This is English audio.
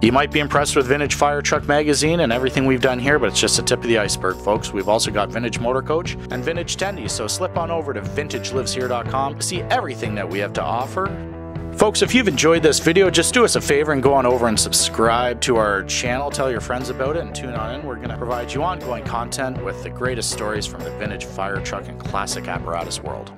You might be impressed with Vintage Fire Truck Magazine and everything we've done here, but it's just the tip of the iceberg, folks. We've also got Vintage Motor Coach and Vintage Tendy, so slip on over to vintageliveshere.com to see everything that we have to offer. Folks, if you've enjoyed this video, just do us a favor and go on over and subscribe to our channel. Tell your friends about it and tune on in. We're going to provide you ongoing content with the greatest stories from the vintage fire truck and classic apparatus world.